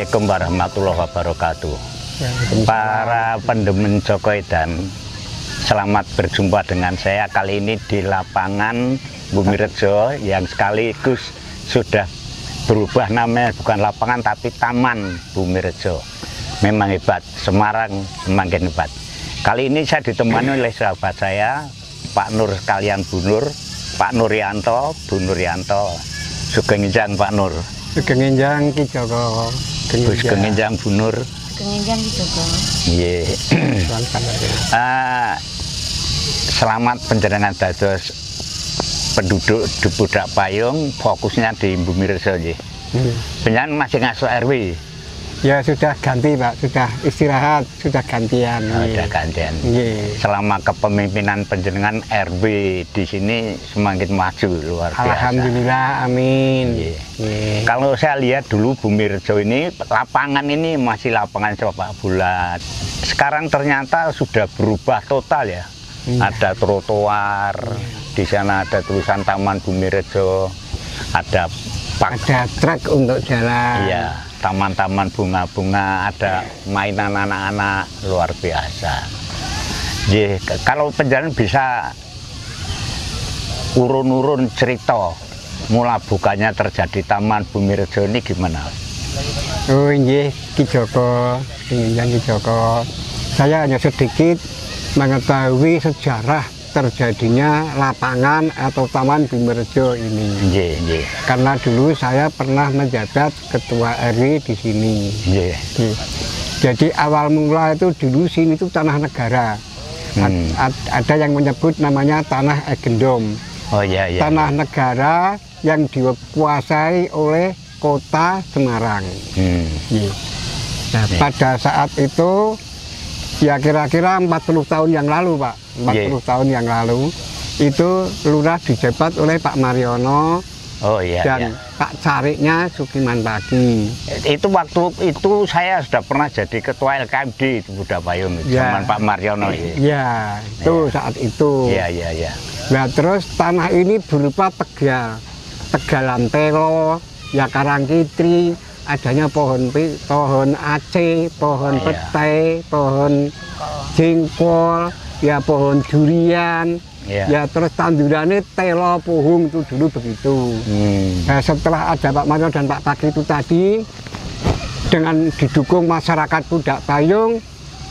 Assalamualaikum warahmatullahi wabarakatuh. Para pendemen Joko Edan, selamat berjumpa dengan saya kali ini di lapangan Bumi Rejo yang sekaligus sudah berubah namanya bukan lapangan tapi Taman Bumi Rejo. Memang hebat, Semarang semakin hebat. Kali ini saya ditemani oleh sahabat saya, Pak Nur sekalian Bu Nur, Pak Nuryanto, Bu Nuryanto. Sugeng Pak Nur. Sugeng Ki Joko. Bu Sugeng Injang Bu Nur. Kengenjang di Joko. Nggih. Ah, selamat penjenengan dados penduduk di Budak Payung fokusnya di Bumi Rejo nggih. Penjenengan masih ngasuh RW. Ya sudah ganti Pak, sudah istirahat, sudah gantian. Oh, Nggih. udah gantian. Nggih. Selama kepemimpinan penjenengan RW di sini semakin maju luar biasa. Alhamdulillah, amin. Nggih. Nggih. Kalau saya lihat dulu Bumi Rejo ini lapangan ini masih lapangan sepak bola. Sekarang ternyata sudah berubah total ya. Iya. Ada trotoar, di sana ada tulisan Taman Bumi Rejo, ada pak, Ada trek untuk jalan. iya, taman-taman bunga-bunga, ada mainan anak-anak luar biasa. Jadi kalau penjalan bisa urun-urun cerita mula bukannya terjadi Taman Bumi Rejo ini gimana? Oh nggih, Ki Joko, Ki Joko. Saya hanya sedikit mengetahui sejarah terjadinya lapangan atau Taman Bimerjo ini. Nggih, nggih, Karena dulu saya pernah menjabat ketua RW di sini. nggih. Oke. Jadi awal mula itu dulu sini itu tanah negara. Ad- Hmm. ad- ada yang menyebut namanya tanah Egendom. Oh iya iya. Tanah negara yang dikuasai oleh kota Semarang. Hmm. Iya. Nah, Iya. pada saat itu ya kira-kira 40 tahun yang lalu, Pak. 40 Iya. tahun yang lalu itu lurah dijabat oleh Pak Mariono Oh iya dan iya. Pak Cariknya Sukiman Pagi. Itu waktu itu saya sudah pernah jadi ketua LKMD di Budak Payung Ya. zaman Pak Mariono ini. Ya, itu saat itu. Iya iya iya. Nah, terus tanah ini berupa tegal. Tegalan telo, ya karangkitri, adanya pohon pohon aceh, pohon Iya. petai, pohon jengkol, ya pohon durian. Iya. Ya terus tandurannya telo pohung itu dulu begitu. Hmm. Nah, setelah ada Pak Mario dan Pak Pagi itu tadi dengan didukung masyarakat Budak Payung,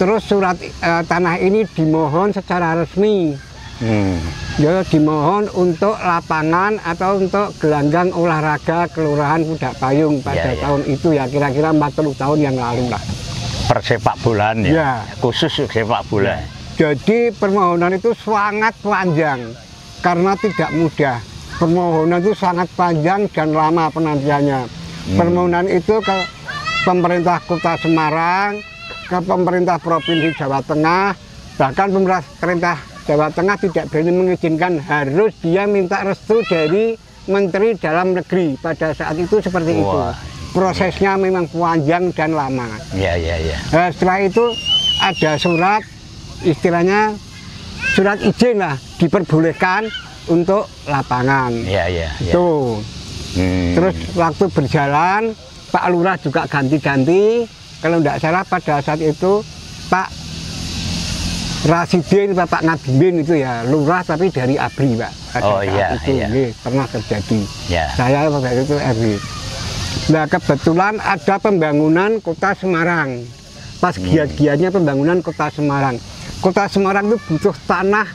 terus surat eh, tanah ini dimohon secara resmi Hmm. Ya dimohon untuk lapangan atau untuk gelanggang olahraga Kelurahan Budak Payung pada Ya, ya. tahun itu ya kira-kira 40 tahun yang lalu lah. Persepak bolaan ya. Ya. Khusus sepak bola. Jadi permohonan itu sangat panjang karena tidak mudah. Permohonan itu sangat panjang dan lama penantiannya. Permohonan itu ke pemerintah Kota Semarang, ke pemerintah Provinsi Jawa Tengah, bahkan pemerintah Jawa Tengah tidak berani mengizinkan harus dia minta restu dari Menteri Dalam Negeri pada saat itu seperti itu. Wah. Prosesnya memang panjang dan lama. Iya iya iya. Nah, setelah itu ada surat, istilahnya surat izin lah, diperbolehkan untuk lapangan. Iya iya iya. Tuh. Hmm. Terus waktu berjalan, Pak Lurah juga ganti-ganti. Kalau tidak salah pada saat itu Pak Rasidin, Pak Ngadimin itu ya lurah tapi dari ABRI Pak. Pada Oh, iya, itu iya. nggih, pernah terjadi. Ya. Saya pada itu RW. Nah kebetulan ada pembangunan kota Semarang. Pas Hmm. giat-giatnya pembangunan kota Semarang. Kota Semarang itu butuh tanah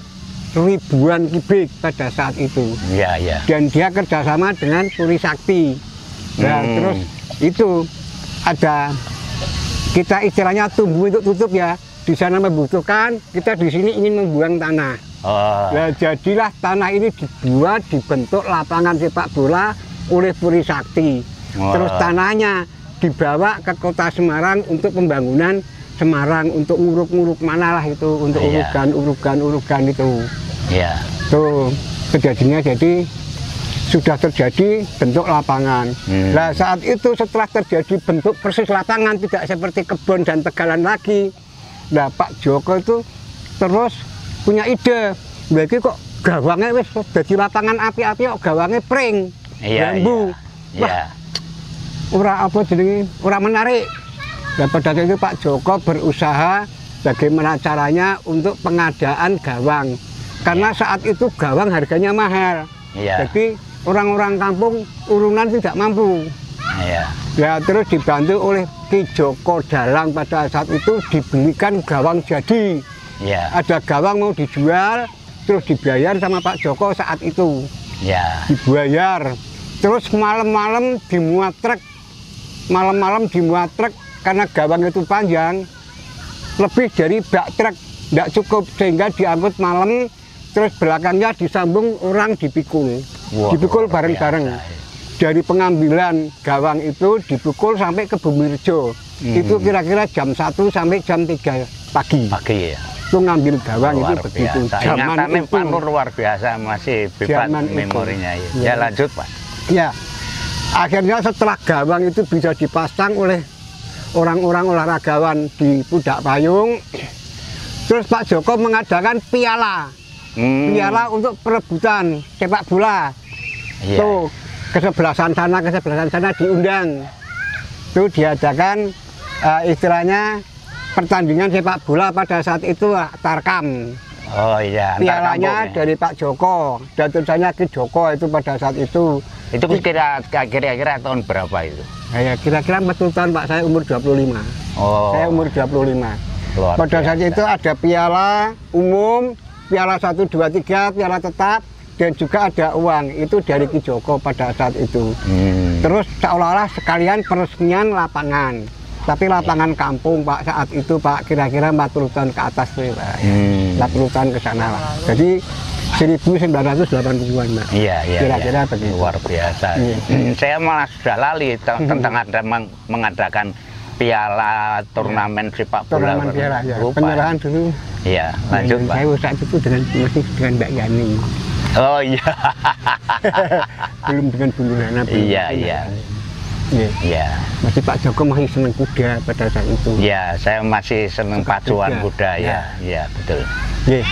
ribuan kubik pada saat itu. Iya iya. Dan dia kerjasama dengan Puri Sakti. Nah Hmm. terus itu ada kita istilahnya tumbuh untuk tutup ya. Di sana membutuhkan, kita di sini ingin membuang tanah. Oh. Nah, jadilah tanah ini dibuat, dibentuk lapangan sepak bola oleh Puri Sakti. Wah. Terus tanahnya dibawa ke kota Semarang untuk pembangunan Semarang, untuk nguruk-nguruk mana lah itu, untuk Iya. urugan-urugan-urugan itu. Iya. Tuh, terjadinya jadi sudah terjadi bentuk lapangan. Hmm. Nah saat itu setelah terjadi bentuk persis lapangan tidak seperti kebun dan tegalan lagi. Nah Pak Joko itu terus punya ide, lagi kok gawangnya wis jadi lapangan api-api kok gawangnya pring, Iya bambu. iya. Wah, Iya. ora apa jenenge ora menarik. Dan pada saat itu Pak Joko berusaha bagaimana caranya untuk pengadaan gawang. Karena saat itu gawang harganya mahal. Iya. Jadi orang-orang kampung urunan tidak mampu. Iya. Ya terus dibantu oleh Ki Joko Dalang pada saat itu dibelikan gawang jadi. Iya. Ada gawang mau dijual, terus dibayar sama Pak Joko saat itu. Iya. Dibayar. Terus malam-malam dimuat truk. Malam-malam dimuat truk karena gawang itu panjang. Lebih dari bak truk. Tidak cukup sehingga diangkut malam terus belakangnya disambung orang dipikul. Wah, dipikul bareng-bareng. Dari pengambilan gawang itu dipukul sampai ke Bumirjo. Hmm. Itu kira-kira jam 1 sampai jam 3 pagi. Pagi ya. Itu ngambil gawang luar itu begitu. biasa. Ingatannya itu. Pak Nur luar biasa masih bebas Zaman itu. memorinya ya. Ya. Ya lanjut Pak. Ya. Akhirnya setelah gawang itu bisa dipasang oleh orang-orang olahragawan di Pudak Payung. Terus Pak Joko mengadakan piala, Hmm. piala untuk perebutan sepak bola. Iya. Tuh kesebelasan sana kesebelasan sana diundang. Itu diadakan eh, istilahnya pertandingan sepak bola pada saat itu ah, tarkam. Oh iya. Pialanya ya. dari Pak Joko dan tulisannya Ki Joko itu pada saat itu. Itu kira kira-kira tahun berapa itu? Ya kira-kira 40 tahun Pak saya umur 25. Oh. Saya umur 25. luar Pada saat itu ada piala umum, piala 1 2 3, piala tetap dan juga ada uang. Itu dari Ki Joko pada saat itu. Hmm. Terus seolah-olah sekalian peresmian lapangan. Tapi lapangan kampung Pak saat itu Pak kira-kira 40 tahun ke atas tuh Pak. Hmm. 40 tahun ke sana Pak. Jadi 1980-an Pak. Iya, iya. Kira-kira iya. begitu. Luar biasa. Iya. Hmm, Saya malah sudah lali te- tentang ada meng- mengadakan piala turnamen sepak bola. Turnamen piala ya. Lupa. Penyerahan dulu. Iya, lanjut Pak. Saya saat itu dengan masih dengan Mbak Yani. Oh iya. belum dengan Nana. belum. Iya, iya. Iya. Iya. Masih Pak Joko masih senang kuda pada saat itu. Iya, saya masih seneng Suka pacuan kuda. kuda ya. Ya. Iya, betul. Iya.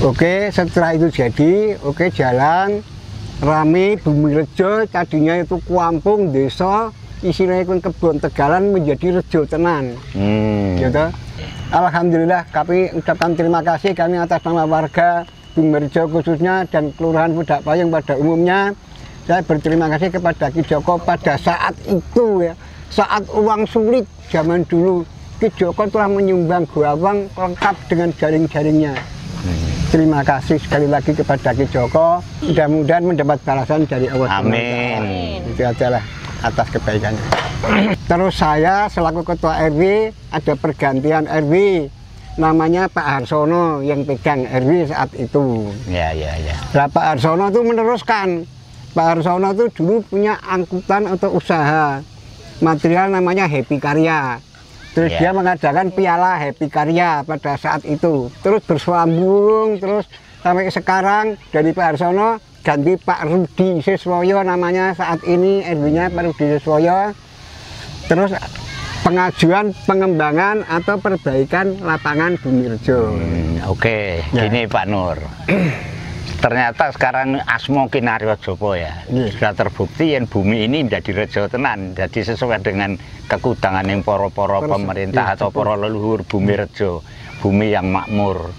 Oke, setelah itu jadi, oke jalan rame Bumi Rejo, tadinya itu kampung desa, isinya itu kebun tegalan menjadi rejo tenan. Hmm. Gitu. Alhamdulillah kami ucapkan terima kasih kami atas nama warga Bumi Rejo khususnya dan Kelurahan Pudak Payung pada umumnya. Saya berterima kasih kepada Ki Joko pada saat itu ya, saat uang sulit zaman dulu. Ki Joko telah menyumbang gawang lengkap dengan jaring-jaringnya. Terima kasih sekali lagi kepada Ki Joko. Mudah-mudahan mendapat balasan dari Allah. Amin. Itu adalah atas kebaikannya. Terus saya selaku ketua RW ada pergantian RW namanya Pak Harsono yang pegang RW saat itu. Iya, iya, iya. Nah, Pak Harsono itu meneruskan. Pak Harsono itu dulu punya angkutan untuk usaha material namanya Happy Karya. Terus Iya. dia mengadakan piala Happy Karya pada saat itu. Terus bersambung terus sampai sekarang dari Pak Harsono ganti Pak Rudi Siswoyo namanya saat ini RW-nya Pak Rudi Siswoyo. Terus pengajuan pengembangan atau perbaikan lapangan Bumirjo. Hmm, Oke, Ya. gini Pak Nur. Ternyata sekarang Asmo Kinario Jopo ya Iya. sudah terbukti yang bumi ini menjadi rejo tenan. Jadi sesuai dengan kekudangan yang poro-poro pemerintah iya, atau poro leluhur bumi rejo, bumi yang makmur,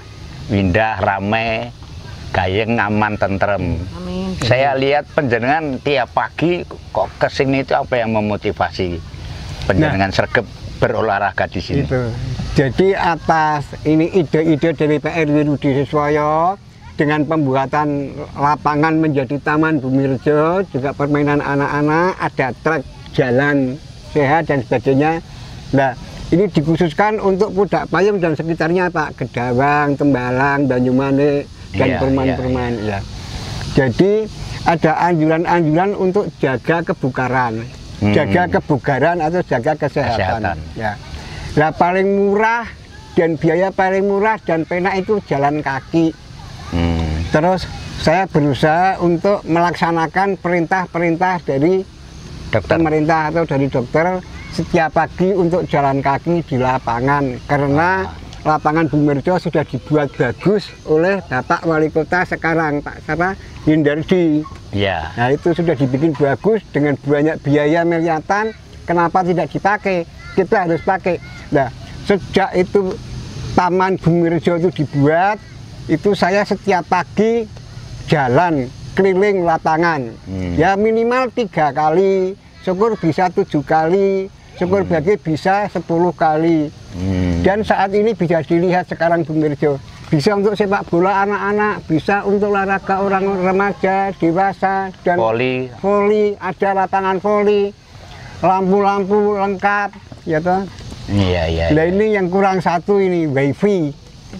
indah, ramai, gayeng, aman, tentrem. Amin. Saya lihat penjenengan tiap pagi kok ke sini itu apa yang memotivasi penjenengan sergap berolahraga di sini? Itu. Jadi atas ini ide-ide dari Pak RW Rudi Siswoyo dengan pembuatan lapangan menjadi Taman Bumirjo, juga permainan anak-anak, ada trek jalan sehat dan sebagainya. Nah, ini dikhususkan untuk Pudak Payung dan sekitarnya Pak, Gedawang, Tembalang, Banyumane dan Iya, perumahan-perumahan ya. Jadi ada anjuran-anjuran untuk jaga kebugaran, Hmm. jaga kebugaran atau jaga kesehatan. Kesehatan. Ya. Nah paling murah dan biaya paling murah dan penak itu jalan kaki. Hmm. Terus saya berusaha untuk melaksanakan perintah-perintah dari Dokter. pemerintah atau dari dokter setiap pagi untuk jalan kaki di lapangan karena lapangan Bumirjo sudah dibuat bagus oleh Bapak Wali Kota sekarang Pak siapa Hindardi. Ya. Nah itu sudah dibikin bagus dengan banyak biaya miliatan kenapa tidak dipakai kita harus pakai nah sejak itu Taman Bumi Rejo itu dibuat itu saya setiap pagi jalan keliling lapangan Hmm. ya minimal tiga kali syukur bisa tujuh kali syukur bagi bisa sepuluh kali Hmm. Dan saat ini bisa dilihat sekarang Rejo bisa untuk sepak bola anak-anak bisa untuk olahraga orang remaja dewasa dan Poli. voli ada lapangan voli lampu-lampu lengkap ya toh Iya iya. Nah ini yang kurang satu ini wifi.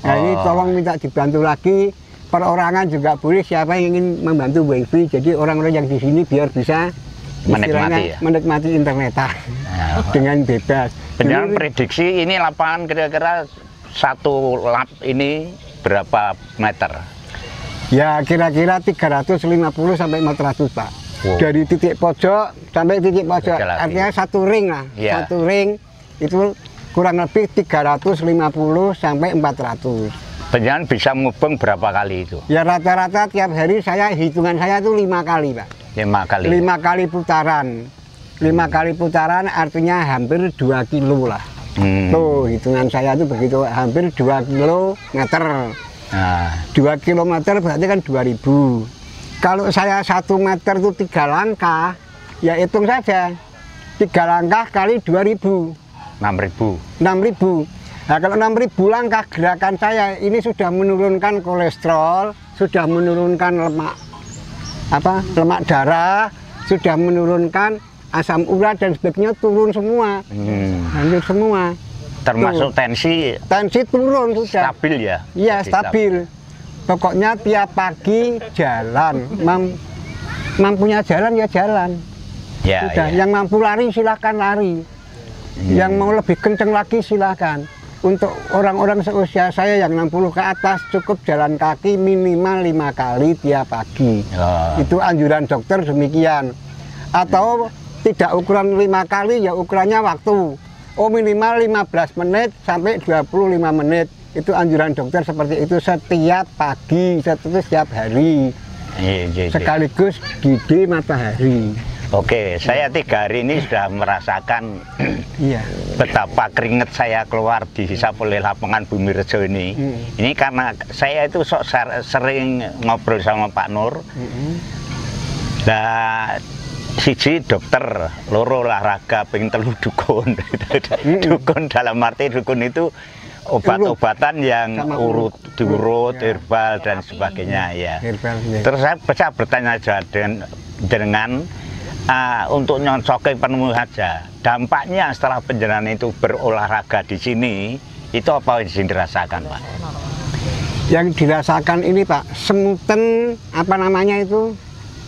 Nah ini Oh. tolong minta dibantu lagi. Perorangan juga boleh siapa yang ingin membantu wifi. Jadi orang-orang yang di sini biar bisa Menikmati ya? menikmati internet Nah, dengan bebas. Dulu- prediksi ini lapangan kira-kira satu lap ini berapa meter? Ya kira-kira 350 sampai 400 Pak. Wow. Dari titik pojok sampai titik pojok. Oke, lagi. Artinya satu ring lah. Iya. Satu ring itu kurang lebih 350 sampai 400. Penjualan bisa ngubeng berapa kali itu? Ya rata-rata tiap hari saya hitungan saya itu lima kali pak. Lima kali. Lima kali putaran. Lima kali putaran artinya hampir 2 kilo lah. Hmm. Tuh hitungan saya itu begitu hampir 2 kilometer. Nah, 2 kilometer berarti kan 2000. Kalau saya satu meter itu tiga langkah, ya hitung saja. Tiga langkah kali 2000. 6000. 6000. Nah, kalau 6000 langkah gerakan saya ini sudah menurunkan kolesterol, sudah menurunkan lemak apa? lemak darah, sudah menurunkan asam urat dan sebagainya turun semua. Hmm. Hancur semua. Termasuk tensi Tensi turun sudah. stabil ya? Iya, Jadi stabil. Pokoknya tiap pagi jalan. Mam, mampunya jalan ya jalan. Ya, Sudah, ya. yang mampu lari silahkan lari. Hmm. Yang mau lebih kenceng lagi silahkan. Untuk orang-orang seusia saya yang 60 ke atas cukup jalan kaki minimal lima kali tiap pagi. Oh. Itu anjuran dokter demikian. Atau tidak ukuran lima kali ya ukurannya waktu. Oh minimal 15 menit sampai 25 menit. Itu anjuran dokter seperti itu setiap pagi, setiap setiap hari. Iya, iya, iya. Sekaligus gede matahari. Oke, saya tiga hari ini sudah merasakan Iya. Betapa keringet saya keluar dihisap oleh lapangan Bumi Rejo ini. Hmm. Ini karena saya itu sok ser- sering ngobrol sama Pak Nur. Mm-mm. Nah, siji dokter, loro olahraga, pengen telu dukun. dukun dalam arti dukun itu obat-obatan yang urut, urut. diurut, Ya. herbal dan sebagainya ya. Herbal, ya. Terus saya bisa bertanya aja dengan, dengan ah, untuk nyoncokin penemu saja. Dampaknya setelah penjelasan itu berolahraga di sini, itu apa yang dirasakan Pak? Yang dirasakan ini Pak, semutan apa namanya itu?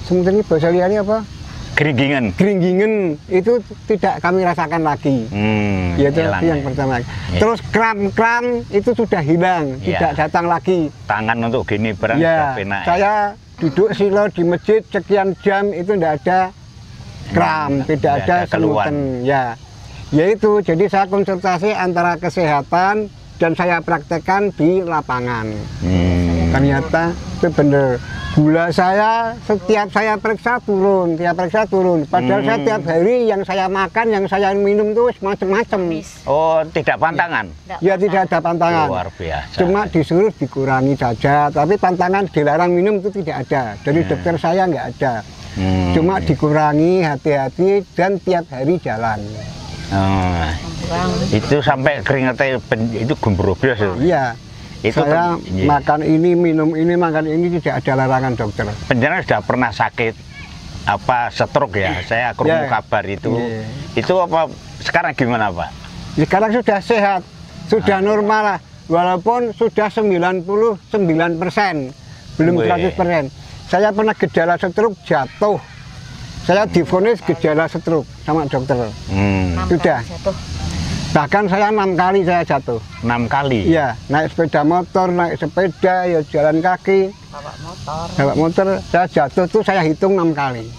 Semutan ini bahasa liarnya apa? Keringgingan. Geringgingen itu tidak kami rasakan lagi. Hmm, Ya, itu hilang yang ya. pertama. Ya. Terus kram-kram itu sudah hilang, Ya. tidak datang lagi. Tangan untuk gini barang sudah Ya, penak. saya duduk silo di masjid sekian jam itu tidak ada kram, Hmm, tidak tidak ada ada keluhan. Ya, yaitu jadi saya konsultasi antara kesehatan dan saya praktekkan di lapangan. Hmm. Ternyata itu benar. Gula saya setiap saya periksa turun, tiap periksa turun. Padahal saya Hmm. tiap hari yang saya makan, yang saya minum itu macam-macam. Oh, tidak pantangan? Ya tidak ada pantangan. Luar biasa. Cuma disuruh dikurangi saja, tapi pantangan dilarang minum itu tidak ada. Dari dokter saya nggak ada. Hmm. Cuma dikurangi hati-hati dan tiap hari jalan. Oh, itu sampai keringetnya ben- itu gembrobios itu. Iya. Itu saya pen- iya. makan ini, minum ini, makan ini tidak ada larangan dokter. Penjara sudah pernah sakit apa stroke ya? Saya Ya. kerumuh kabar itu. Iya. Itu apa sekarang gimana Pak? Sekarang sudah sehat, sudah Ah. normal lah. Walaupun sudah 99 persen, belum Wih. 100 persen. Saya pernah gejala stroke jatuh. Saya divonis gejala stroke sama dokter. Hmm, Sudah. Bahkan saya enam kali saya jatuh. enam kali. Iya, naik sepeda motor, naik sepeda, ya jalan kaki, bawa motor bawa motor. Saya jatuh tuh saya hitung enam kali.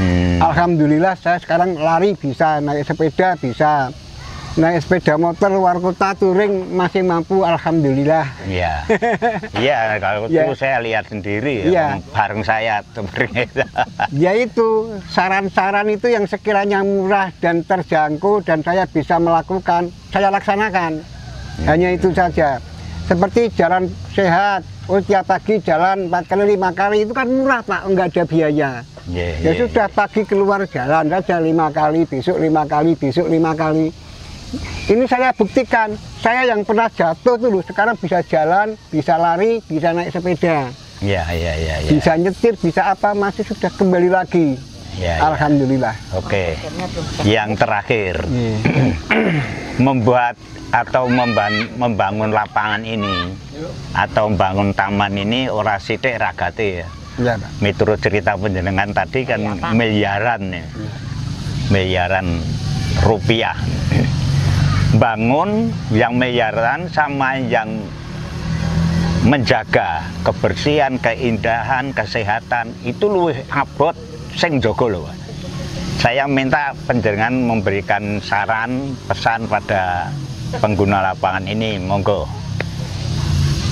Hmm. Alhamdulillah saya sekarang lari bisa, naik sepeda bisa. Naik sepeda motor luar kota touring masih mampu alhamdulillah Iya. Iya, kalau Ya. itu saya lihat sendiri Iya. ya, bareng saya ya itu saran-saran itu yang sekiranya murah dan terjangkau dan saya bisa melakukan saya laksanakan hanya itu saja seperti jalan sehat oh tiap pagi jalan empat kali lima kali itu kan murah pak nggak ada biaya Iya, ya iya. sudah pagi keluar jalan saja lima kali besok lima kali besok lima kali ini saya buktikan saya yang pernah jatuh dulu sekarang bisa jalan bisa lari bisa naik sepeda Iya, iya, iya, iya. bisa nyetir bisa apa masih sudah kembali lagi Iya, iya. alhamdulillah Oke. Yang terakhir, Iya. membuat atau memban- membangun lapangan ini atau membangun taman ini ora sithik ragate ya. ya pak Miturut cerita penjenengan tadi kan miliaran ya. Miliaran rupiah. Bangun yang miliaran sama yang menjaga kebersihan, keindahan, kesehatan itu luwih abot sing jaga lho. Saya minta penjenengan memberikan saran, pesan pada pengguna lapangan ini, monggo.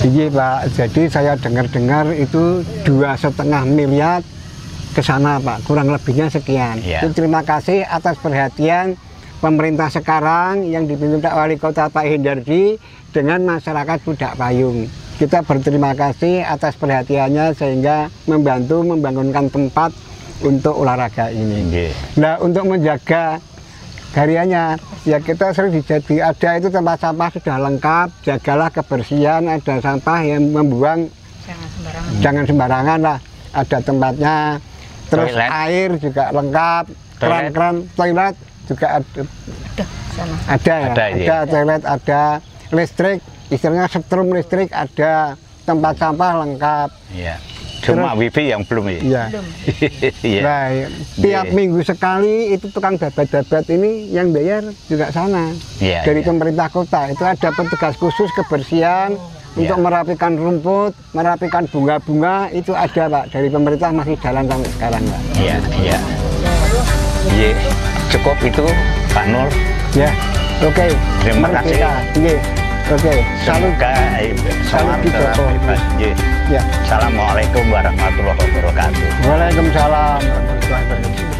Iya Pak, jadi saya dengar-dengar itu dua setengah miliar ke sana Pak, kurang lebihnya sekian. Itu terima kasih atas perhatian pemerintah sekarang yang dipimpin Pak Wali Kota Pak Hendardi dengan masyarakat Pudak Payung. Kita berterima kasih atas perhatiannya sehingga membantu membangunkan tempat untuk olahraga ini. Nggih. Nah untuk menjaga hariannya ya kita sering dijadi ada itu tempat sampah sudah lengkap jagalah kebersihan ada sampah yang membuang Jangan sembarangan. jangan sembarangan lah ada tempatnya terus Toilet. air juga lengkap Toilet. keran-keran toilet juga ada sana. ada ya Ada, iya. ada toilet ada listrik istilahnya setrum listrik ada tempat sampah lengkap Iya. Cuma wifi yang belum ya. ya Belum. Iya. Nah, tiap Iya. minggu sekali itu tukang babat-babat ini yang bayar juga sana Iya, dari iya. pemerintah kota itu ada petugas khusus kebersihan untuk Iya. merapikan rumput, merapikan bunga-bunga itu ada pak dari pemerintah masih jalan sampai sekarang pak. Iya, iya. Iya, cukup itu Pak Nur. Ya. Oke. Okay. Terima Mari kasih. Yeah. Oke. Okay. Salut. Eh, salam salam iya. Ya. Assalamualaikum warahmatullahi wabarakatuh. Waalaikumsalam warahmatullahi wabarakatuh.